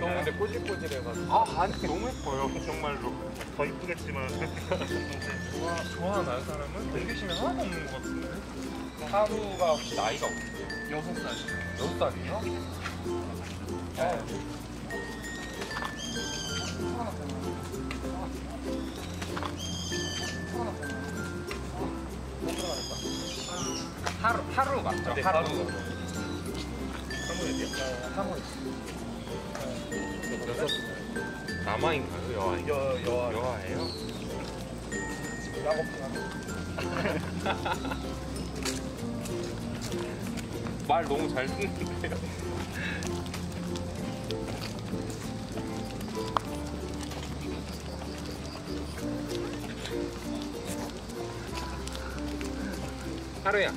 근데 꼬질꼬질해가지고. 아 아니 너무 예뻐요 정말로 더 이쁘겠지만 좋아, 좋아하는 사람은 경계심이 하나도 없는 것 같은데? 하루가 혹시 나이가 어떻게 여섯 살. 몇 살이에요? 네. 하루, 하루 맞죠? 네, 하루. 하루. 하루. 남아인가요 여아인 여, 여아. 여아예요? 말 너무 잘 듣는데요 하루야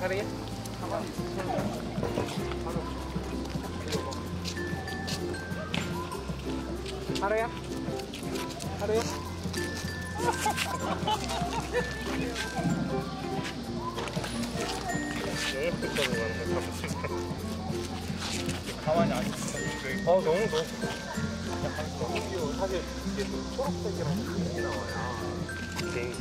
하루야? 하루 야? 하루야? 가는 거 가만히 안 있으면 어 너무 너무 사실 이게 또 초록색이랑 금이 나와요. 비행기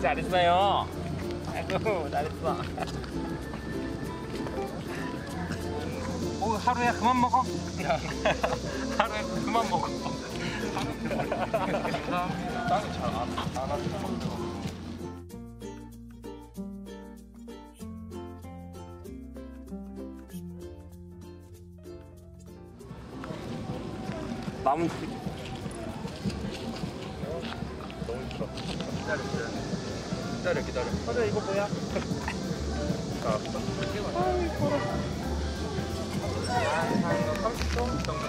잘했어요. 아이고, 잘했어. 오, 하루야, 그만 먹어. 하루야, 그만 먹어. 나는 잘안 안 하죠. 나무 기다려, 기다려. 화자 이거 뭐야? 한 30초 정도 해야 되 거든